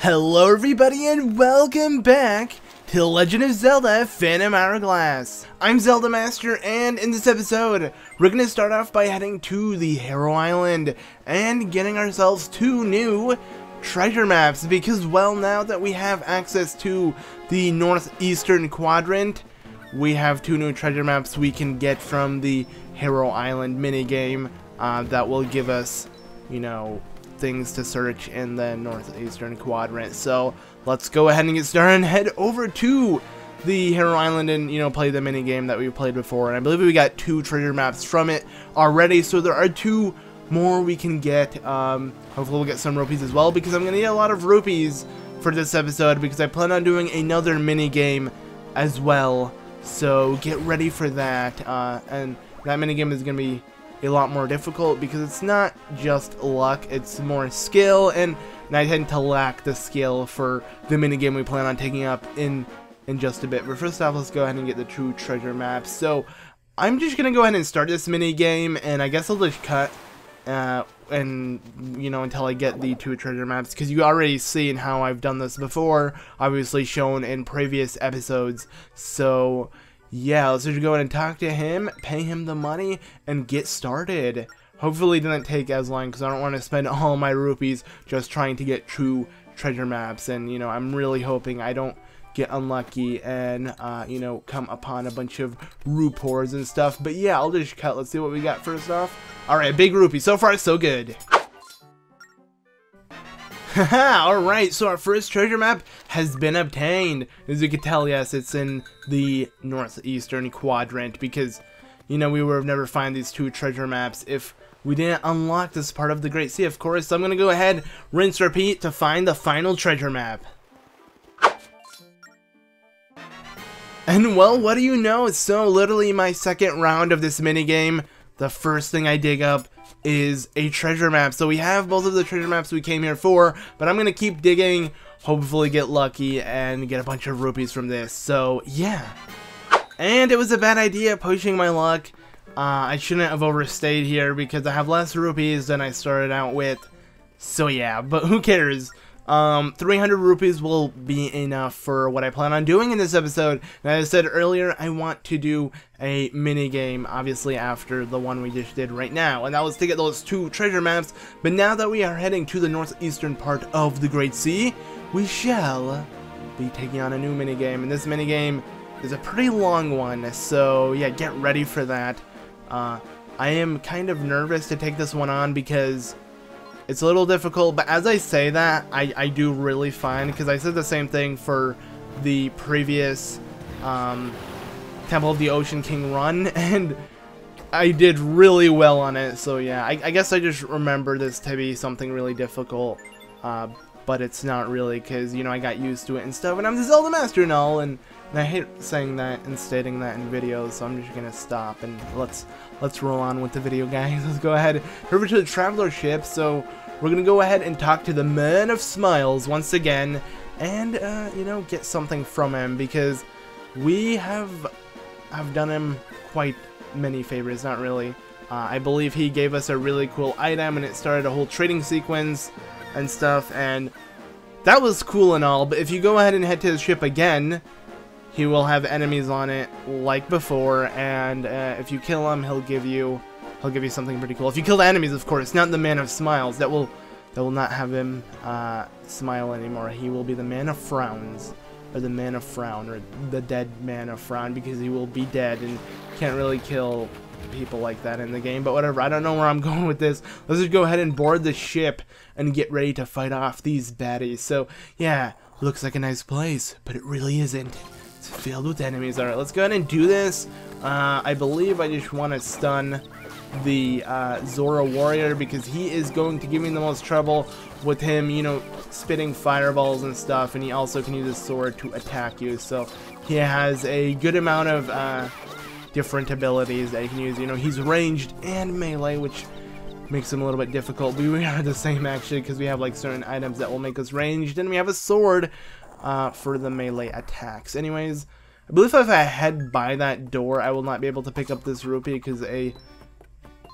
Hello everybody and welcome back to Legend of Zelda Phantom Hourglass. I'm Zelda Master and in this episode we're going to start off by heading to the Harrow Island and getting ourselves two new treasure maps because well now that we have access to the northeastern quadrant we have two new treasure maps we can get from the Harrow Island minigame uh, that will give us you know things to search in the northeastern quadrant. So let's go ahead and get started and head over to the Harrow Island and, you know, play the mini game that we played before. And I believe we got two treasure maps from it already. So there are two more we can get. Um, hopefully we'll get some rupees as well because I'm going to need a lot of rupees for this episode because I plan on doing another mini game as well. So get ready for that. Uh, and that mini game is going to be a lot more difficult because it's not just luck, it's more skill, and, I tend to lack the skill for the minigame we plan on taking up in in just a bit. But first off, let's go ahead and get the true treasure maps. So, I'm just gonna go ahead and start this minigame, and I guess I'll just cut, uh, and, you know, until I get the two treasure maps, because you already seen how I've done this before, obviously shown in previous episodes, so yeah, let's just go ahead and talk to him, pay him the money, and get started. Hopefully it doesn't take as long because I don't want to spend all my rupees just trying to get true treasure maps. And, you know, I'm really hoping I don't get unlucky and, uh, you know, come upon a bunch of rupees and stuff. But yeah, I'll just cut. Let's see what we got first off. Alright, big rupee. So far, so good. Alright, so our first treasure map has been obtained. As you can tell, yes, it's in the northeastern quadrant because, you know, we would have never find these two treasure maps if we didn't unlock this part of the Great Sea, of course. So I'm going to go ahead, rinse, repeat to find the final treasure map. And well, what do you know? So literally my second round of this minigame, the first thing I dig up is a treasure map. So we have both of the treasure maps we came here for, but I'm going to keep digging, hopefully get lucky, and get a bunch of rupees from this. So yeah. And it was a bad idea pushing my luck. Uh, I shouldn't have overstayed here because I have less rupees than I started out with. So yeah, but who cares? Um, 300 rupees will be enough for what I plan on doing in this episode. And as I said earlier, I want to do a mini game, obviously after the one we just did right now. And that was to get those two treasure maps. But now that we are heading to the northeastern part of the Great Sea, we shall be taking on a new mini game. And this mini game is a pretty long one. So yeah, get ready for that. Uh, I am kind of nervous to take this one on because it's a little difficult, but as I say that, I, I do really fine, because I said the same thing for the previous um, Temple of the Ocean King run, and I did really well on it, so yeah, I, I guess I just remember this to be something really difficult, uh, but it's not really, because, you know, I got used to it and stuff, and I'm the Zelda Master and all, and, and I hate saying that and stating that in videos, so I'm just gonna stop, and let's, let's roll on with the video, guys. Let's go ahead over to the Traveler ship, so we're gonna go ahead and talk to the Man of Smiles once again, and, uh, you know, get something from him, because we have, have done him quite many favors, not really. Uh, I believe he gave us a really cool item, and it started a whole trading sequence, and stuff, and that was cool and all, but if you go ahead and head to the ship again, he will have enemies on it like before, and uh, if you kill him, he'll give you he'll give you something pretty cool. If you kill the enemies, of course, not the Man of Smiles. That will that will not have him uh, smile anymore. He will be the Man of Frowns, or the Man of Frown, or the Dead Man of Frown, because he will be dead and can't really kill people like that in the game, but whatever. I don't know where I'm going with this. Let's just go ahead and board the ship and get ready to fight off these baddies. So, yeah, looks like a nice place, but it really isn't. Filled with enemies. Alright, let's go ahead and do this. Uh, I believe I just want to stun the uh, Zora Warrior because he is going to give me the most trouble with him, you know, spitting fireballs and stuff, and he also can use his sword to attack you. So he has a good amount of uh, different abilities that he can use. You know, he's ranged and melee, which makes him a little bit difficult. We are the same actually because we have like certain items that will make us ranged, and we have a sword uh, for the melee attacks. Anyways, I believe if I head by that door, I will not be able to pick up this rupee because a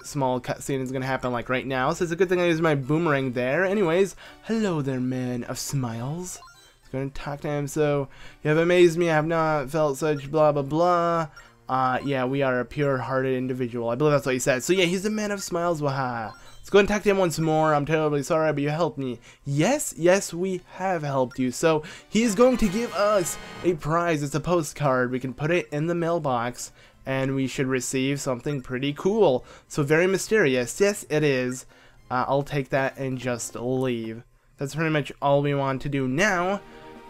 small cutscene is gonna happen like right now. So it's a good thing I use my boomerang there. Anyways, hello there, man of smiles. Let's go and talk to him. So you have amazed me. I have not felt such blah blah blah. Uh, yeah, we are a pure-hearted individual. I believe that's what he said. So yeah, he's a man of smiles. Waha. Let's go and talk to him once more. I'm terribly sorry, but you helped me. Yes, yes, we have helped you. So he is going to give us a prize. It's a postcard. We can put it in the mailbox and we should receive something pretty cool. So very mysterious. Yes, it is. Uh, I'll take that and just leave. That's pretty much all we want to do now.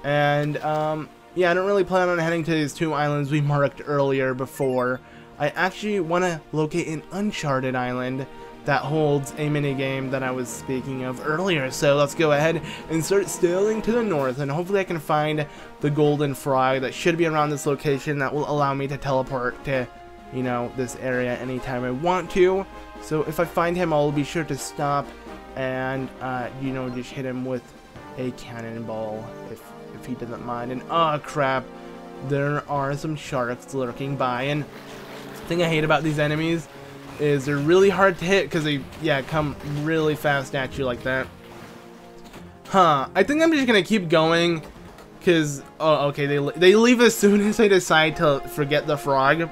And, um, yeah, I don't really plan on heading to these two islands we marked earlier before. I actually want to locate an Uncharted island that holds a minigame that I was speaking of earlier. So let's go ahead and start sailing to the north and hopefully I can find the golden frog that should be around this location that will allow me to teleport to, you know, this area anytime I want to. So if I find him, I'll be sure to stop and, uh, you know, just hit him with a cannonball if, if he doesn't mind. And, oh crap, there are some sharks lurking by and the thing I hate about these enemies is they're really hard to hit because they, yeah, come really fast at you like that. Huh, I think I'm just gonna keep going because, oh, okay, they, they leave as soon as I decide to forget the frog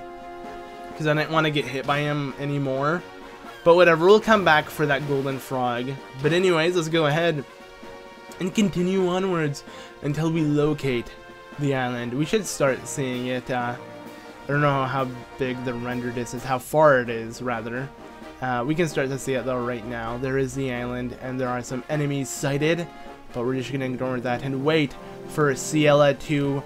because I didn't want to get hit by him anymore. But whatever, we'll come back for that golden frog. But anyways, let's go ahead and continue onwards until we locate the island. We should start seeing it, uh, I don't know how big the render distance, how far it is, rather. Uh, we can start to see it though right now. There is the island, and there are some enemies sighted, but we're just gonna ignore that and wait for Ciela to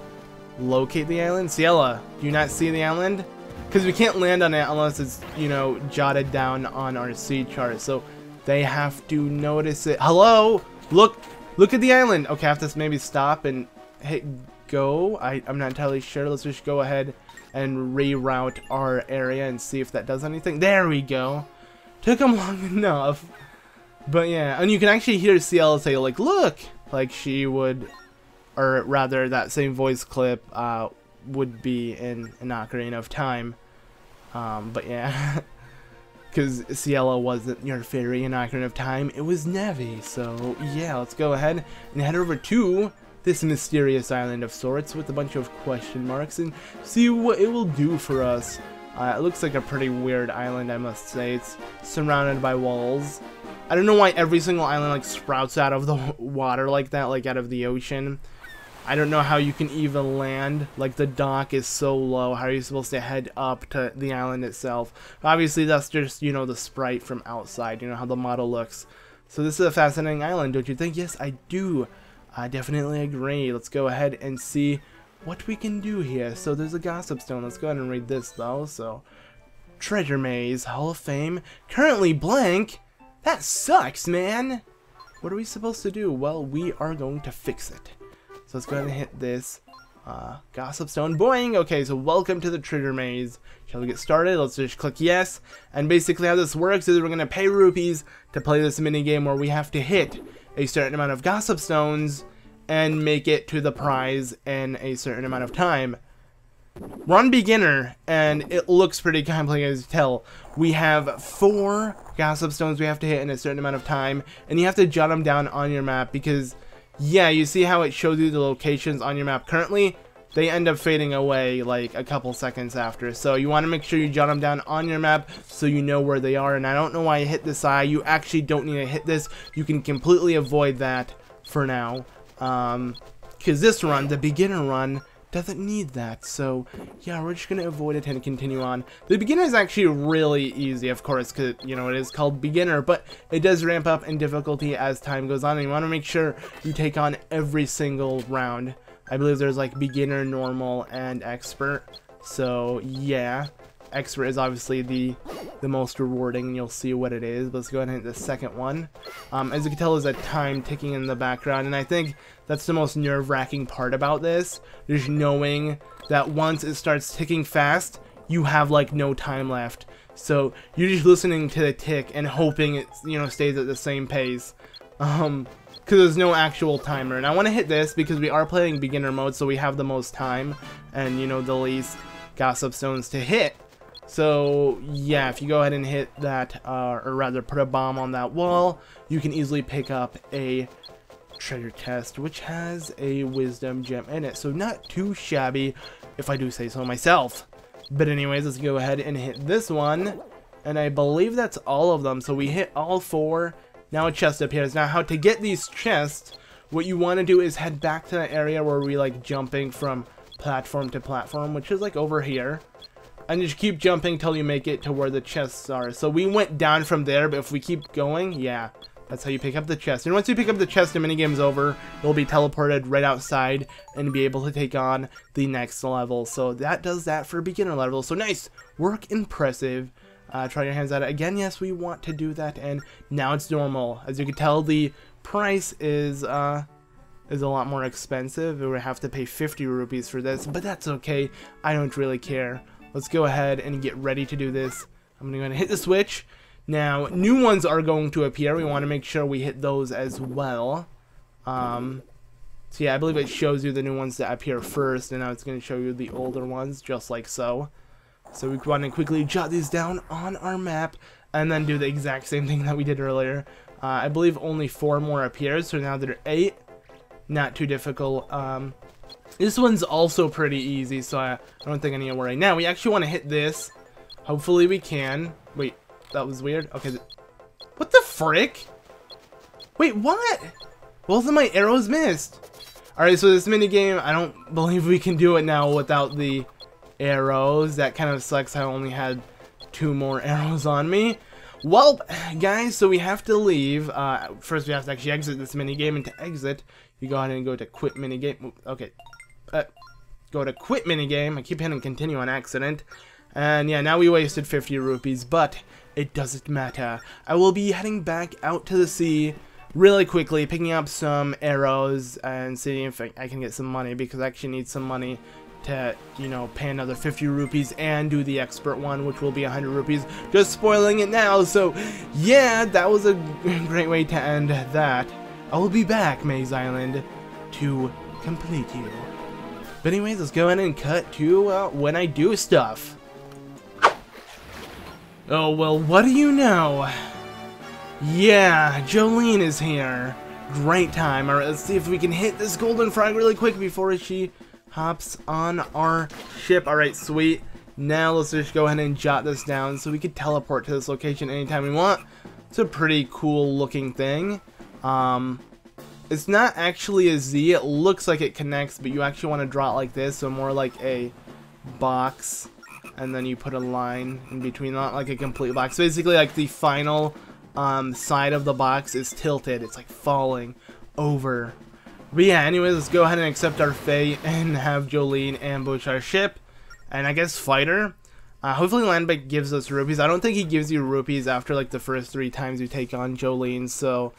locate the island. Ciela, do you not see the island? Because we can't land on it unless it's, you know, jotted down on our sea chart, so they have to notice it. Hello? Look, look at the island. Okay, I have to maybe stop and hit go. I, I'm not entirely sure. Let's just go ahead and reroute our area and see if that does anything. There we go. Took them long enough. But yeah, and you can actually hear Ciela say, like, look! Like she would, or rather that same voice clip uh, would be in an Ocarina of Time. Um, but yeah, because Ciela wasn't your fairy in Ocarina of Time, it was Navi. So yeah, let's go ahead and head over to this mysterious island of sorts with a bunch of question marks and see what it will do for us. Uh, it looks like a pretty weird island, I must say. It's surrounded by walls. I don't know why every single island like sprouts out of the water like that, like out of the ocean. I don't know how you can even land. Like the dock is so low. How are you supposed to head up to the island itself? Obviously, that's just you know the sprite from outside. You know how the model looks. So this is a fascinating island, don't you think? Yes, I do. I definitely agree. Let's go ahead and see what we can do here. So there's a gossip stone. Let's go ahead and read this though. So Treasure Maze, Hall of Fame, currently blank. That sucks, man. What are we supposed to do? Well, we are going to fix it. So let's go ahead and hit this. Uh, gossip stone, boing! Okay, so welcome to the treasure maze. Shall we get started? Let's just click yes. And basically how this works is we're going to pay rupees to play this mini game where we have to hit a certain amount of gossip stones and make it to the prize in a certain amount of time. On beginner, and it looks pretty complicated as you tell. We have four gossip stones we have to hit in a certain amount of time, and you have to jot them down on your map because, yeah, you see how it shows you the locations on your map currently? They end up fading away like a couple seconds after. So you want to make sure you jot them down on your map so you know where they are. And I don't know why I hit this eye. You actually don't need to hit this. You can completely avoid that for now. Um, because this run, the beginner run, doesn't need that. So, yeah, we're just going to avoid it and continue on. The beginner is actually really easy, of course, because, you know, it is called beginner, but it does ramp up in difficulty as time goes on, and you want to make sure you take on every single round. I believe there's like beginner, normal, and expert. So yeah, expert is obviously the the most rewarding. You'll see what it is. Let's go ahead and hit the second one. Um, as you can tell, there's a time ticking in the background, and I think that's the most nerve-wracking part about this. Just knowing that once it starts ticking fast, you have like no time left. So you're just listening to the tick and hoping it you know stays at the same pace. Um, because there's no actual timer. And I want to hit this because we are playing beginner mode, so we have the most time and, you know, the least gossip stones to hit. So yeah, if you go ahead and hit that, uh, or rather put a bomb on that wall, you can easily pick up a treasure chest, which has a wisdom gem in it. So not too shabby, if I do say so myself. But anyways, let's go ahead and hit this one. And I believe that's all of them. So we hit all four. Now a chest appears. Now how to get these chests, what you want to do is head back to the area where we like jumping from platform to platform, which is like over here. And just keep jumping till you make it to where the chests are. So we went down from there, but if we keep going, yeah, that's how you pick up the chest. And once you pick up the chest, the minigame's over. You'll be teleported right outside and be able to take on the next level. So that does that for beginner level. So nice. Work impressive. Uh, try your hands at it. Again, yes, we want to do that. And now it's normal. As you can tell, the price is... Uh, is a lot more expensive. We have to pay 50 rupees for this, but that's okay. I don't really care. Let's go ahead and get ready to do this. I'm going to hit the switch. Now, new ones are going to appear. We want to make sure we hit those as well. Um, so yeah, I believe it shows you the new ones that appear first, and now it's going to show you the older ones, just like so. So we want to quickly jot these down on our map, and then do the exact same thing that we did earlier. Uh, I believe only four more appears, so now there are eight. Not too difficult. Um, this one's also pretty easy, so I, I don't think I need to worry. Now, we actually want to hit this. Hopefully we can. Wait, that was weird. Okay. What the frick? Wait, what? Both of my arrows missed. Alright, so this mini game, I don't believe we can do it now without the arrows. That kind of sucks. I only had two more arrows on me. Well, guys, so we have to leave. Uh, first, we have to actually exit this mini game, and to exit, you go ahead and go to quit mini game. Okay, uh, go to quit mini game. I keep hitting continue on accident, and yeah, now we wasted 50 rupees, but it doesn't matter. I will be heading back out to the sea really quickly, picking up some arrows and seeing if I can get some money because I actually need some money to, you know, pay another 50 rupees and do the expert one, which will be 100 rupees. Just spoiling it now, so yeah, that was a great way to end that. I will be back, Maze Island, to complete you. But anyways, let's go ahead and cut to uh, when I do stuff. Oh, well, what do you know? Yeah, Jolene is here. Great time. Alright, let's see if we can hit this golden frog really quick before she hops on our ship. Alright, sweet. Now let's just go ahead and jot this down so we can teleport to this location anytime we want. It's a pretty cool looking thing. Um, it's not actually a Z. It looks like it connects, but you actually want to draw it like this, so more like a box and then you put a line in between, not like a complete box. Basically, like the final um, side of the box is tilted. It's like falling over. But yeah, anyways, let's go ahead and accept our fate and have Jolene ambush our ship. And I guess fight her. Uh, hopefully Linebeck gives us rupees. I don't think he gives you rupees after like the first three times you take on Jolene, so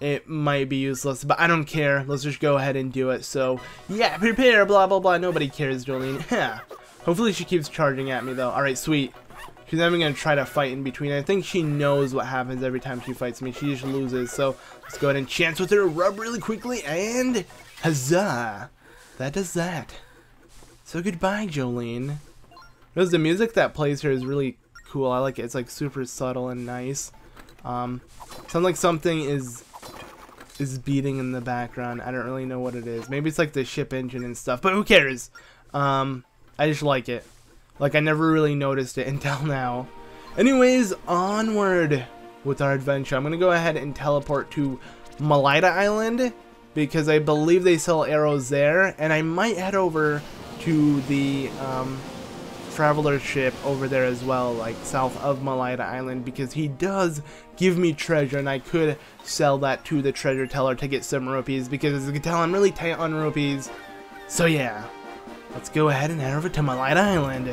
it might be useless, but I don't care. Let's just go ahead and do it. So, yeah, prepare, blah, blah, blah. Nobody cares, Jolene. Yeah. Hopefully she keeps charging at me, though. Alright, sweet. She's not even going to try to fight in between. I think she knows what happens every time she fights me. She just loses. So let's go ahead and chance with her. Rub really quickly. And huzzah. That does that. So goodbye, Jolene. Because the music that plays here is really cool. I like it. It's like super subtle and nice. Um, sounds like something is is beating in the background. I don't really know what it is. Maybe it's like the ship engine and stuff. But who cares? Um, I just like it. Like, I never really noticed it until now. Anyways, onward with our adventure. I'm going to go ahead and teleport to Molida Island because I believe they sell arrows there. And I might head over to the um, traveler ship over there as well, like south of Molida Island, because he does give me treasure, and I could sell that to the treasure teller to get some rupees, because as you can tell, I'm really tight on rupees. So yeah, Let's go ahead and head over to Molida Island.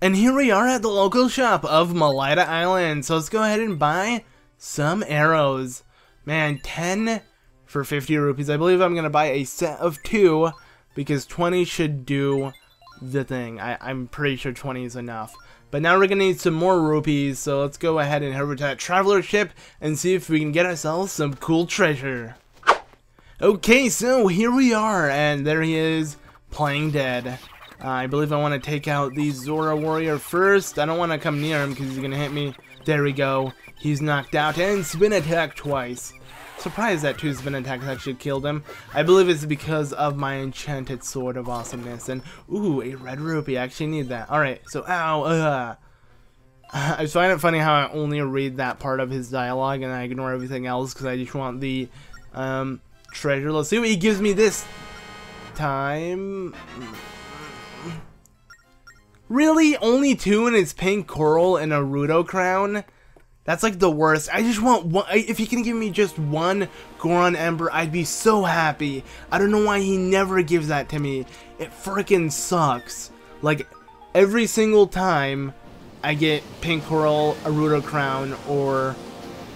And here we are at the local shop of Molida Island. So let's go ahead and buy some arrows. Man, 10 for 50 rupees. I believe I'm going to buy a set of two because 20 should do the thing. I, I'm pretty sure 20 is enough. But now we're going to need some more rupees, so let's go ahead and head over to that traveler ship and see if we can get ourselves some cool treasure. Okay, so here we are, and there he is, playing dead. Uh, I believe I want to take out the Zora Warrior first. I don't want to come near him because he's going to hit me. There we go. He's knocked out and spin attack twice. Surprised that two spin attacks actually killed him. I believe it's because of my enchanted sword of awesomeness. And, ooh, a red rupee. I actually need that. Alright, so, ow, uh. I find it funny how I only read that part of his dialogue and I ignore everything else because I just want the um, treasure. Let's see what he gives me this time. Really? Only two and it's pink coral and a Ruto crown? That's like the worst. I just want one. If he can give me just one Goron Amber, I'd be so happy. I don't know why he never gives that to me. It freaking sucks. Like, every single time I get Pink Coral, a Ruto Crown, or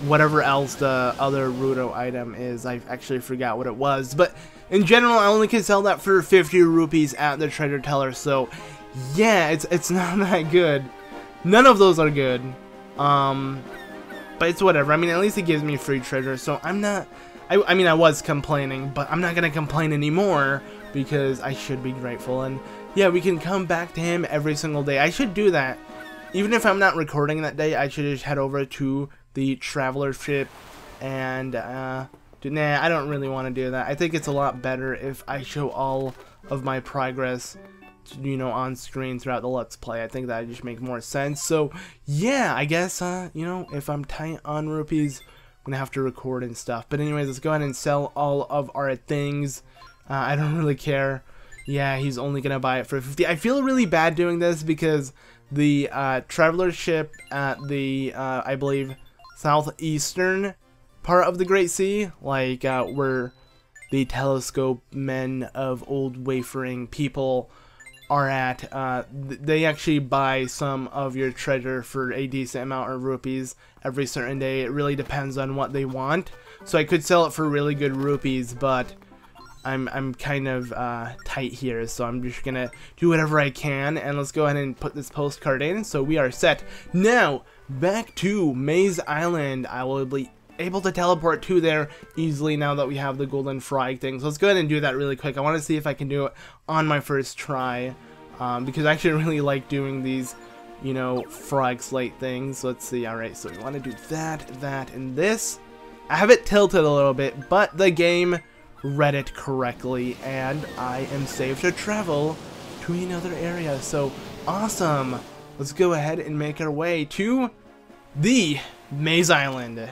whatever else the other Ruto item is. I actually forgot what it was. But in general, I only can sell that for 50 rupees at the treasure teller. So, yeah, it's, it's not that good. None of those are good. Um, but it's whatever. I mean, at least it gives me free treasure, so I'm not... I, I mean, I was complaining, but I'm not going to complain anymore because I should be grateful. And yeah, we can come back to him every single day. I should do that. Even if I'm not recording that day, I should just head over to the traveler ship and, uh, nah, I don't really want to do that. I think it's a lot better if I show all of my progress you know, on screen throughout the Let's Play. I think that just make more sense. So, yeah, I guess, uh, you know, if I'm tight on rupees, I'm gonna have to record and stuff. But anyways, let's go ahead and sell all of our things. Uh, I don't really care. Yeah, he's only gonna buy it for 50. I feel really bad doing this because the uh, traveler ship at the, uh, I believe, southeastern part of the Great Sea, like, uh, where the telescope men of old wafering people are at, uh, they actually buy some of your treasure for a decent amount of rupees every certain day. It really depends on what they want. So I could sell it for really good rupees, but I'm, I'm kind of uh, tight here, so I'm just gonna do whatever I can, and let's go ahead and put this postcard in, so we are set. Now, back to Maze Island. I will be able to teleport to there easily now that we have the golden frog thing. So let's go ahead and do that really quick. I want to see if I can do it on my first try. Um, because I actually really like doing these, you know, frog slate things. Let's see. Alright, so we want to do that, that, and this. I have it tilted a little bit, but the game read it correctly, and I am safe to travel to another area. So, awesome! Let's go ahead and make our way to the Maze Island.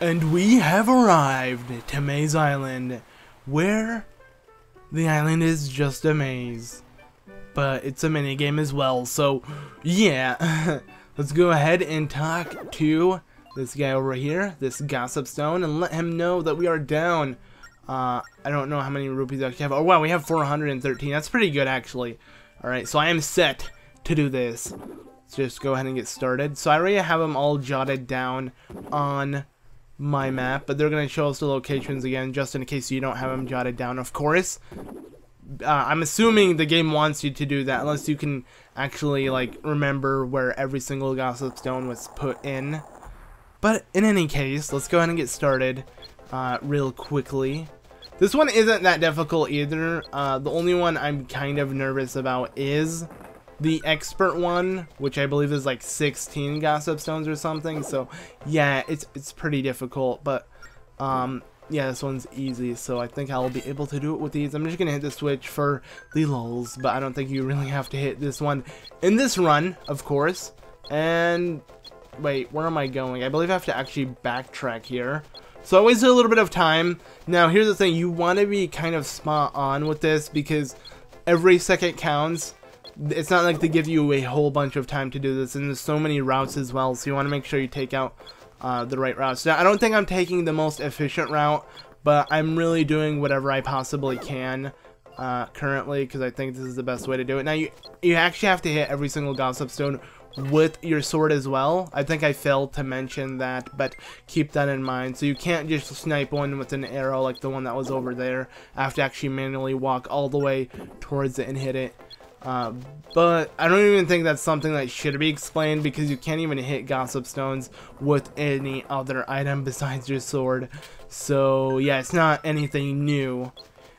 And we have arrived to Maze Island, where the island is just a maze. But it's a minigame as well, so yeah. Let's go ahead and talk to this guy over here, this Gossip Stone, and let him know that we are down. Uh, I don't know how many rupees I have. Oh wow, we have 413. That's pretty good actually. Alright, so I am set to do this. Let's just go ahead and get started. So I already have them all jotted down on my map, but they're going to show us the locations again just in case you don't have them jotted down, of course. Uh, I'm assuming the game wants you to do that unless you can actually like remember where every single gossip stone was put in. But in any case, let's go ahead and get started uh, real quickly. This one isn't that difficult either. Uh, the only one I'm kind of nervous about is the expert one, which I believe is like 16 gossip stones or something. So yeah, it's it's pretty difficult, but um, yeah, this one's easy. So I think I'll be able to do it with these. I'm just gonna hit the switch for the lulls, but I don't think you really have to hit this one in this run, of course. And wait, where am I going? I believe I have to actually backtrack here. So I wasted a little bit of time. Now here's the thing, you want to be kind of spot on with this because every second counts it's not like they give you a whole bunch of time to do this, and there's so many routes as well, so you want to make sure you take out uh, the right routes. Now, I don't think I'm taking the most efficient route, but I'm really doing whatever I possibly can uh, currently, because I think this is the best way to do it. Now, you, you actually have to hit every single Gossip Stone with your sword as well. I think I failed to mention that, but keep that in mind. So you can't just snipe one with an arrow like the one that was over there. I have to actually manually walk all the way towards it and hit it. Uh, but I don't even think that's something that should be explained because you can't even hit Gossip Stones with any other item besides your sword. So yeah, it's not anything new.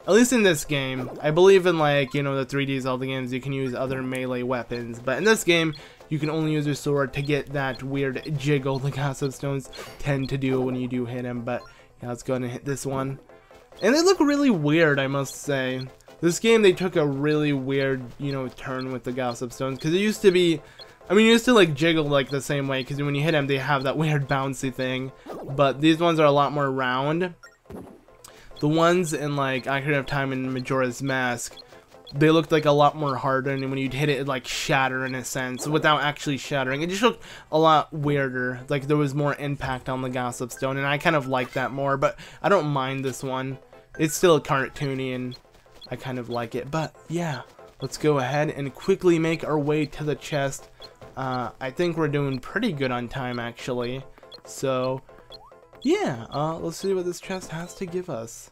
At least in this game. I believe in like, you know, the 3D Zelda games you can use other melee weapons. But in this game, you can only use your sword to get that weird jiggle the Gossip Stones tend to do when you do hit him. But yeah, let's go ahead and hit this one. And they look really weird, I must say. This game, they took a really weird, you know, turn with the Gossip Stones. Because it used to be... I mean, it used to, like, jiggle, like, the same way. Because when you hit them, they have that weird bouncy thing. But these ones are a lot more round. The ones in, like, Ocarina of Time and Majora's Mask, they looked like a lot more hardened. And when you'd hit it, it, like, shatter in a sense. Without actually shattering. It just looked a lot weirder. Like, there was more impact on the Gossip Stone. And I kind of like that more. But I don't mind this one. It's still cartoony and I kind of like it. But yeah, let's go ahead and quickly make our way to the chest. Uh, I think we're doing pretty good on time actually. So yeah, uh, let's see what this chest has to give us.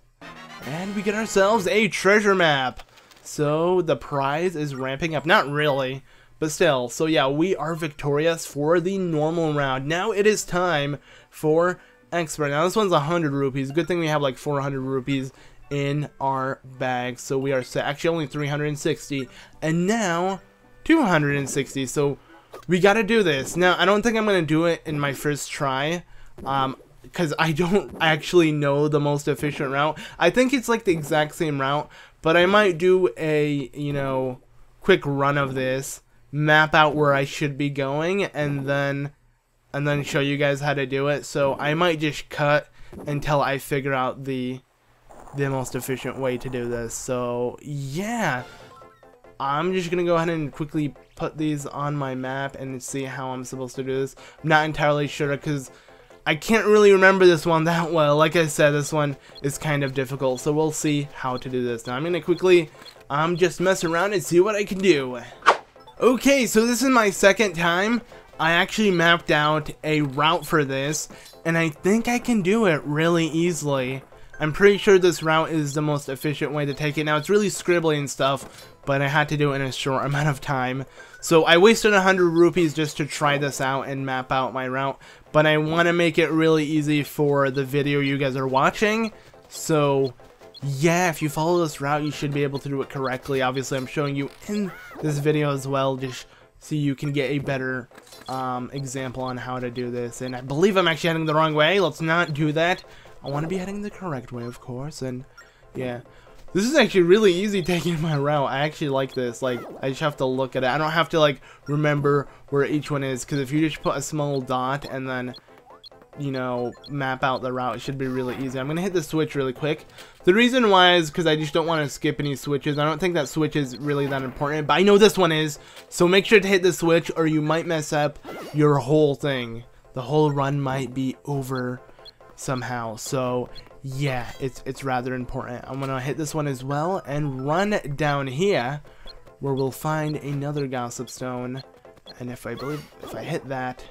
And we get ourselves a treasure map. So the prize is ramping up. Not really, but still. So yeah, we are victorious for the normal round. Now it is time for expert. Now this one's 100 rupees. Good thing we have like 400 rupees in our bag. So we are set. Actually, only 360. And now, 260. So we got to do this. Now, I don't think I'm to do it in my first try. Um, because I don't actually know the most efficient route. I think it's like the exact same route, but I might do a, you know, quick run of this, map out where I should be going, and then and then show you guys how to do it. So I might just cut until I figure out the the most efficient way to do this. So yeah, I'm just gonna go ahead and quickly put these on my map and see how I'm supposed to do this. I'm not entirely sure because I can't really remember this one that well. Like I said, this one is kind of difficult, so we'll see how to do this. Now I'm gonna quickly um, just mess around and see what I can do. Okay, so this is my second time. I actually mapped out a route for this, and I think I can do it really easily. I'm pretty sure this route is the most efficient way to take it. Now, it's really scribbly and stuff, but I had to do it in a short amount of time. So I wasted 100 rupees just to try this out and map out my route, but I want to make it really easy for the video you guys are watching. So yeah, if you follow this route, you should be able to do it correctly. Obviously, I'm showing you in this video as well, just so you can get a better um, example on how to do this. And I believe I'm actually heading the wrong way. Let's not do that. I want to be heading the correct way, of course. And yeah, this is actually really easy taking my route. I actually like this. Like, I just have to look at it. I don't have to, like, remember where each one is. Because if you just put a small dot and then you know, map out the route. It should be really easy. I'm going to hit the switch really quick. The reason why is because I just don't want to skip any switches. I don't think that switch is really that important, but I know this one is. So make sure to hit the switch or you might mess up your whole thing. The whole run might be over somehow. So yeah, it's, it's rather important. I'm to hit this one as well and run down here where we'll find another Gossip Stone. And if I believe, if I hit that,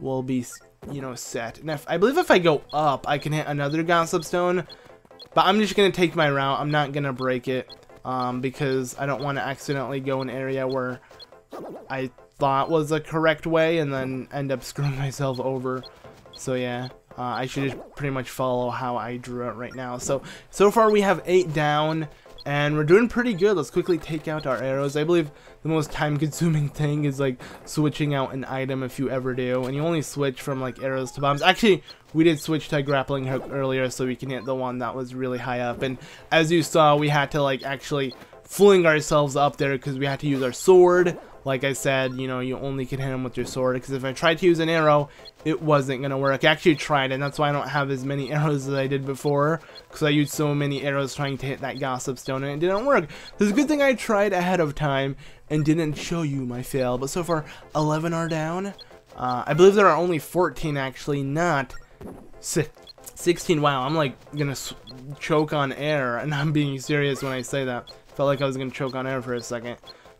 we'll be you know, set. And if, I believe if I go up, I can hit another Gossip Stone. But I'm just to take my route. I'm not to break it. Um, because I don't want to accidentally go an area where I thought was the correct way and then end up screwing myself over. So yeah, uh, I should just pretty much follow how I drew it right now. So, so far we have 8 down. And we're doing pretty good. Let's quickly take out our arrows. I believe the most time consuming thing is like switching out an item if you ever do. And you only switch from like arrows to bombs. Actually, we did switch to a grappling hook earlier so we can hit the one that was really high up. And as you saw, we had to like actually fling ourselves up there because we had to use our sword like I said, you know, you only can hit him with your sword, because if I tried to use an arrow, it wasn't going to work. I actually tried, and that's why I don't have as many arrows as I did before, because I used so many arrows trying to hit that Gossip Stone, and it didn't work. It's a good thing I tried ahead of time, and didn't show you my fail, but so far, 11 are down. Uh, I believe there are only 14, actually, not 16. Wow, I'm like going to choke on air, and I'm being serious when I say that. Felt like I was to choke on air for a second.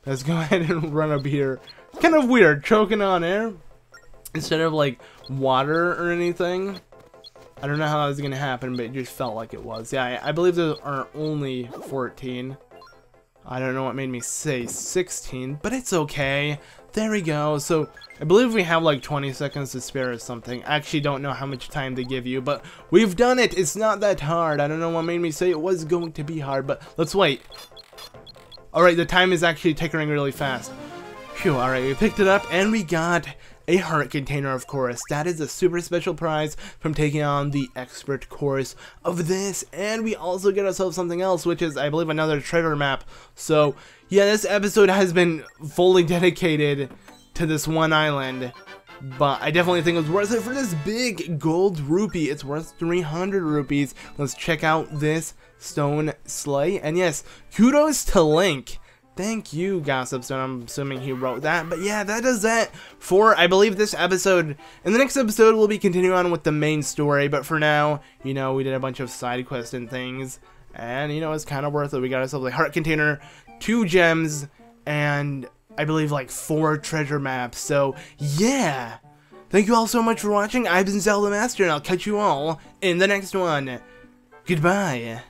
Let's go ahead and run up here. Kind of weird, choking on air instead of like water or anything. I don't know how that was to happen, but it just felt like it was. Yeah, I, I believe there are only 14. I don't know what made me say 16, but it's okay. There we go. So, I believe we have like 20 seconds to spare or something. I actually don't know how much time they give you, but we've done it. It's not that hard. I don't know what made me say it was going to be hard, but let's wait. Alright, the time is actually ticking really fast. Phew, alright, we picked it up and we got a heart container, of course. That is a super special prize from taking on the expert course of this. And we also get ourselves something else, which is, I believe, another treasure map. So, yeah, this episode has been fully dedicated to this one island. But I definitely think it was worth it for this big gold rupee. It's worth 300 rupees. Let's check out this stone Slay. And yes, kudos to Link Thank you, Gossipstone. I'm assuming he wrote that. But yeah, that does that for, I believe, this episode. In the next episode, we'll be continuing on with the main story. But for now, you know, we did a bunch of side quests and things. And, you know, it's kind of worth it. We got ourselves a heart container, two gems, and I believe like four treasure maps. So, yeah. Thank you all so much for watching. I've been Zelda Master, and I'll catch you all in the next one. Goodbye.